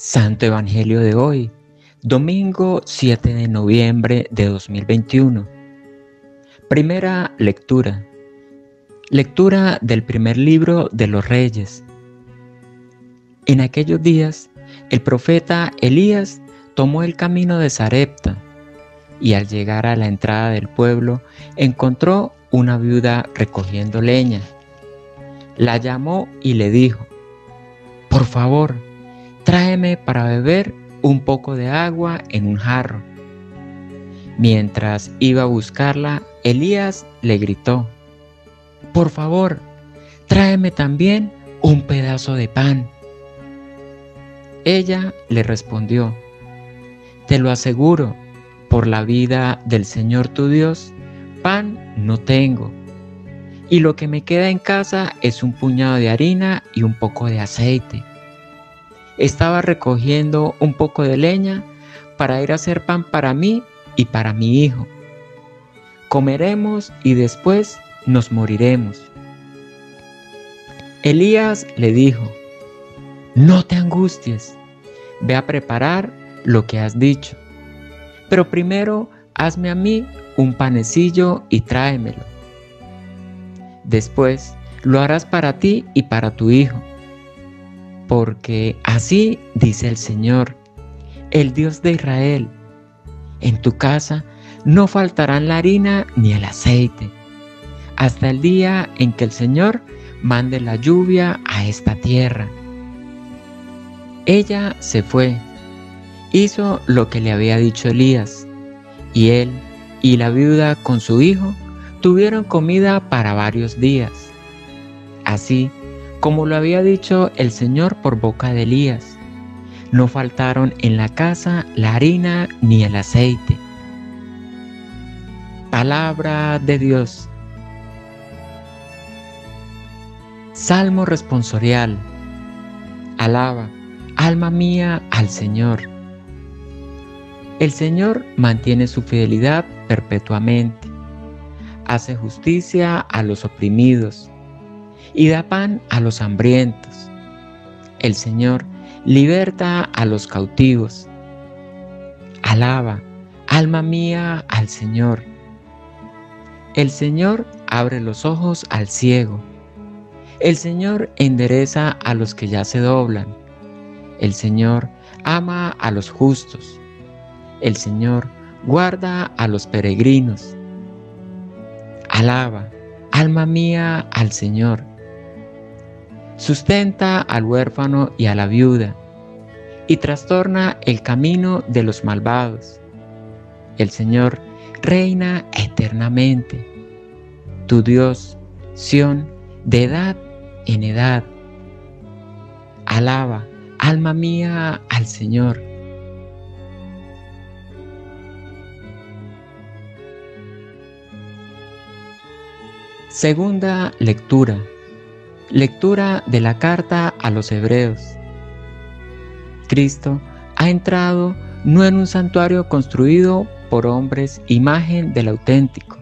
Santo Evangelio de hoy, domingo 7 de noviembre de 2021. Primera lectura. Lectura del primer libro de los Reyes. En aquellos días, el profeta Elías tomó el camino de Sarepta y al llegar a la entrada del pueblo encontró una viuda recogiendo leña. La llamó y le dijo, por favor, tráeme para beber un poco de agua en un jarro. Mientras iba a buscarla, Elías le gritó, Por favor, tráeme también un pedazo de pan. Ella le respondió, Te lo aseguro, por la vida del Señor tu Dios, pan no tengo. Y lo que me queda en casa es un puñado de harina y un poco de aceite estaba recogiendo un poco de leña para ir a hacer pan para mí y para mi hijo. Comeremos y después nos moriremos. Elías le dijo, no te angusties, ve a preparar lo que has dicho, pero primero hazme a mí un panecillo y tráemelo. Después lo harás para ti y para tu hijo porque así dice el Señor, el Dios de Israel, en tu casa no faltarán la harina ni el aceite, hasta el día en que el Señor mande la lluvia a esta tierra. Ella se fue, hizo lo que le había dicho Elías, y él y la viuda con su hijo tuvieron comida para varios días. Así, como lo había dicho el Señor por boca de Elías. No faltaron en la casa la harina ni el aceite. Palabra de Dios. Salmo responsorial. Alaba, alma mía, al Señor. El Señor mantiene su fidelidad perpetuamente. Hace justicia a los oprimidos y da pan a los hambrientos. El Señor liberta a los cautivos. Alaba, alma mía, al Señor. El Señor abre los ojos al ciego. El Señor endereza a los que ya se doblan. El Señor ama a los justos. El Señor guarda a los peregrinos. Alaba, alma mía, al Señor. Sustenta al huérfano y a la viuda, y trastorna el camino de los malvados. El Señor reina eternamente. Tu Dios, Sión, de edad en edad. Alaba, alma mía, al Señor. Segunda lectura Lectura de la carta a los Hebreos. Cristo ha entrado no en un santuario construido por hombres, imagen del auténtico,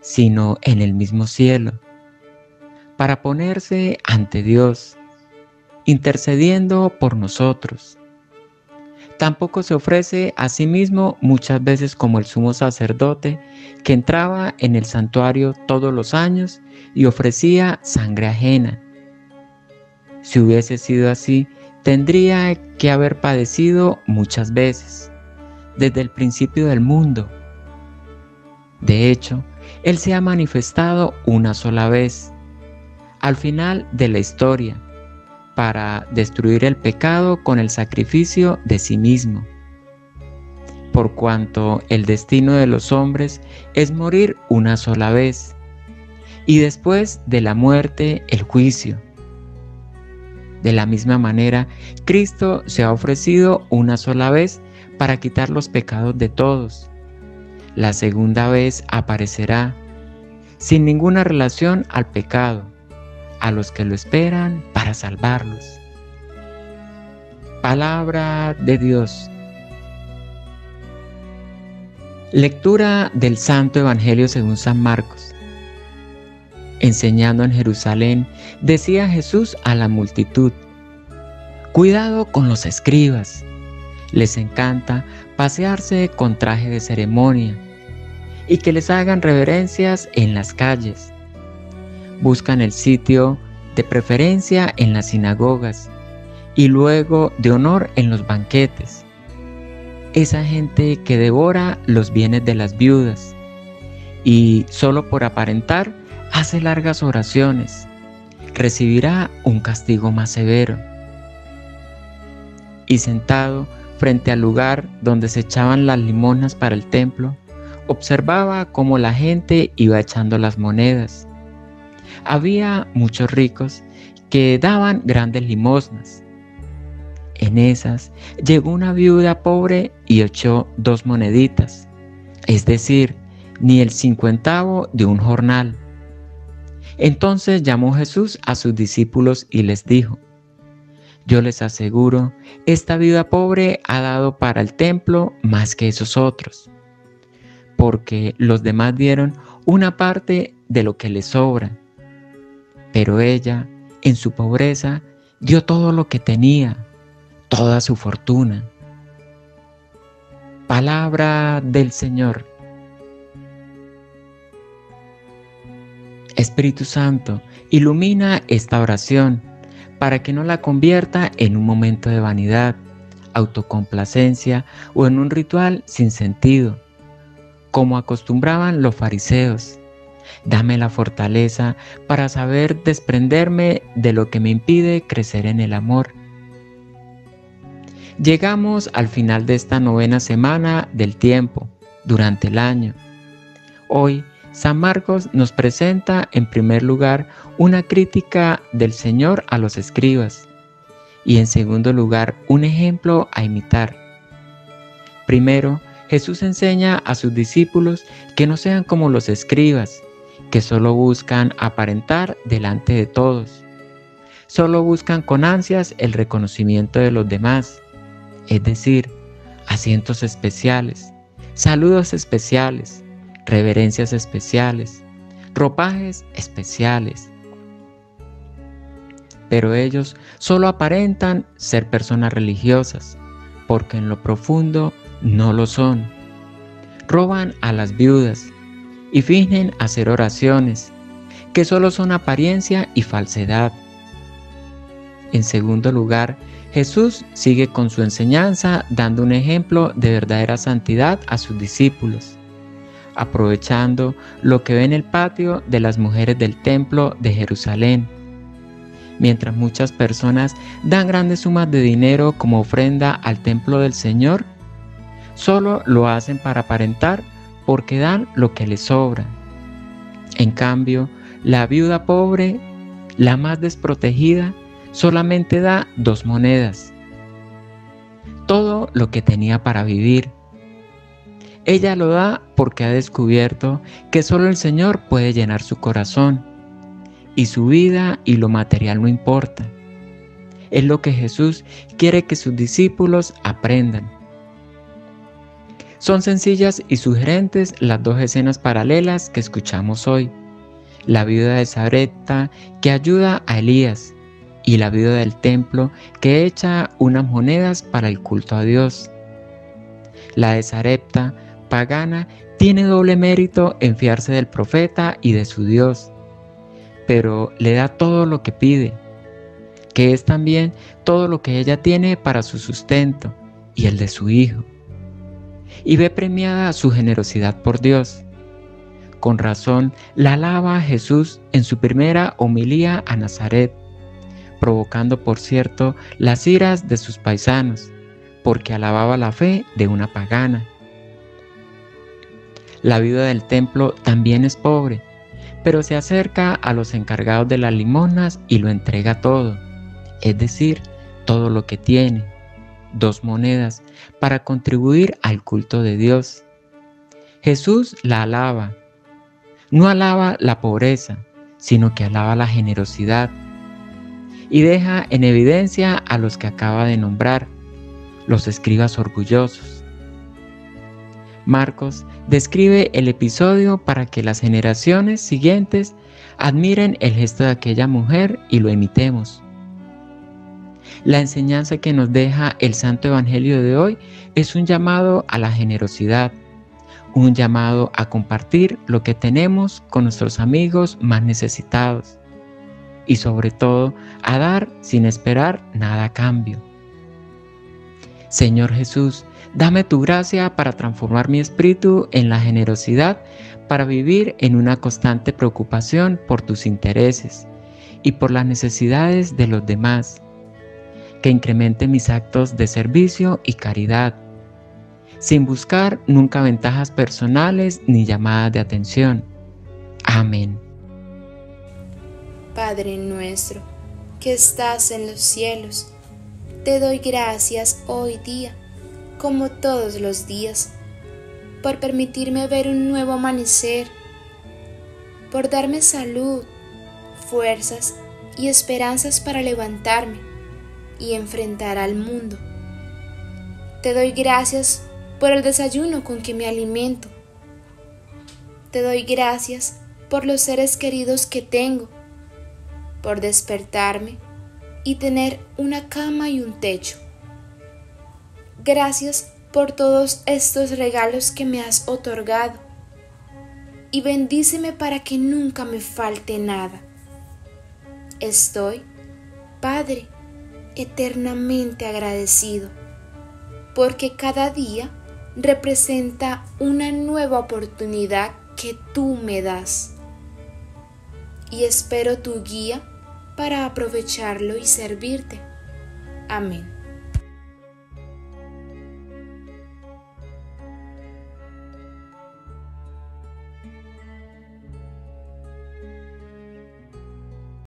sino en el mismo cielo, para ponerse ante Dios, intercediendo por nosotros Tampoco se ofrece a sí mismo muchas veces como el sumo sacerdote que entraba en el santuario todos los años y ofrecía sangre ajena. Si hubiese sido así, tendría que haber padecido muchas veces, desde el principio del mundo. De hecho, Él se ha manifestado una sola vez, al final de la historia, para destruir el pecado con el sacrificio de sí mismo. Por cuanto el destino de los hombres es morir una sola vez, y después de la muerte el juicio. De la misma manera, Cristo se ha ofrecido una sola vez para quitar los pecados de todos. La segunda vez aparecerá sin ninguna relación al pecado a los que lo esperan para salvarlos. Palabra de Dios. Lectura del Santo Evangelio según San Marcos. Enseñando en Jerusalén, decía Jesús a la multitud, Cuidado con los escribas. Les encanta pasearse con traje de ceremonia y que les hagan reverencias en las calles. Buscan el sitio de preferencia en las sinagogas y luego de honor en los banquetes. Esa gente que devora los bienes de las viudas y solo por aparentar hace largas oraciones, recibirá un castigo más severo. Y sentado frente al lugar donde se echaban las limonas para el templo, observaba cómo la gente iba echando las monedas. Había muchos ricos que daban grandes limosnas. En esas llegó una viuda pobre y echó dos moneditas, es decir, ni el cincuentavo de un jornal. Entonces llamó Jesús a sus discípulos y les dijo, yo les aseguro, esta viuda pobre ha dado para el templo más que esos otros, porque los demás dieron una parte de lo que les sobra, pero ella, en su pobreza, dio todo lo que tenía, toda su fortuna. Palabra del Señor. Espíritu Santo, ilumina esta oración para que no la convierta en un momento de vanidad, autocomplacencia o en un ritual sin sentido, como acostumbraban los fariseos. Dame la fortaleza para saber desprenderme de lo que me impide crecer en el amor. Llegamos al final de esta novena semana del tiempo, durante el año. Hoy San Marcos nos presenta en primer lugar una crítica del Señor a los escribas y en segundo lugar un ejemplo a imitar. Primero, Jesús enseña a sus discípulos que no sean como los escribas, que solo buscan aparentar delante de todos. Solo buscan con ansias el reconocimiento de los demás, es decir, asientos especiales, saludos especiales, reverencias especiales, ropajes especiales. Pero ellos solo aparentan ser personas religiosas, porque en lo profundo no lo son. Roban a las viudas y fingen hacer oraciones, que solo son apariencia y falsedad. En segundo lugar, Jesús sigue con su enseñanza dando un ejemplo de verdadera santidad a sus discípulos aprovechando lo que ve en el patio de las mujeres del templo de Jerusalén. Mientras muchas personas dan grandes sumas de dinero como ofrenda al templo del Señor, solo lo hacen para aparentar porque dan lo que les sobra. En cambio, la viuda pobre, la más desprotegida, solamente da dos monedas. Todo lo que tenía para vivir ella lo da porque ha descubierto que solo el Señor puede llenar su corazón y su vida y lo material no importa. Es lo que Jesús quiere que sus discípulos aprendan. Son sencillas y sugerentes las dos escenas paralelas que escuchamos hoy. La viuda de Sarepta que ayuda a Elías y la viuda del templo que echa unas monedas para el culto a Dios. La de Sarepta pagana tiene doble mérito en fiarse del profeta y de su Dios, pero le da todo lo que pide, que es también todo lo que ella tiene para su sustento y el de su hijo. Y ve premiada su generosidad por Dios. Con razón la alaba Jesús en su primera homilía a Nazaret, provocando por cierto las iras de sus paisanos, porque alababa la fe de una pagana la viuda del templo también es pobre, pero se acerca a los encargados de las limonas y lo entrega todo, es decir, todo lo que tiene, dos monedas, para contribuir al culto de Dios. Jesús la alaba. No alaba la pobreza, sino que alaba la generosidad. Y deja en evidencia a los que acaba de nombrar, los escribas orgullosos Marcos describe el episodio para que las generaciones siguientes admiren el gesto de aquella mujer y lo imitemos. La enseñanza que nos deja el Santo Evangelio de hoy es un llamado a la generosidad, un llamado a compartir lo que tenemos con nuestros amigos más necesitados y sobre todo a dar sin esperar nada a cambio. Señor Jesús, dame tu gracia para transformar mi espíritu en la generosidad para vivir en una constante preocupación por tus intereses y por las necesidades de los demás, que incremente mis actos de servicio y caridad, sin buscar nunca ventajas personales ni llamadas de atención. Amén. Padre nuestro, que estás en los cielos, te doy gracias hoy día, como todos los días, por permitirme ver un nuevo amanecer, por darme salud, fuerzas y esperanzas para levantarme y enfrentar al mundo. Te doy gracias por el desayuno con que me alimento. Te doy gracias por los seres queridos que tengo, por despertarme y tener una cama y un techo. Gracias por todos estos regalos que me has otorgado y bendíceme para que nunca me falte nada. Estoy, Padre, eternamente agradecido, porque cada día representa una nueva oportunidad que tú me das. Y espero tu guía para aprovecharlo y servirte. Amén.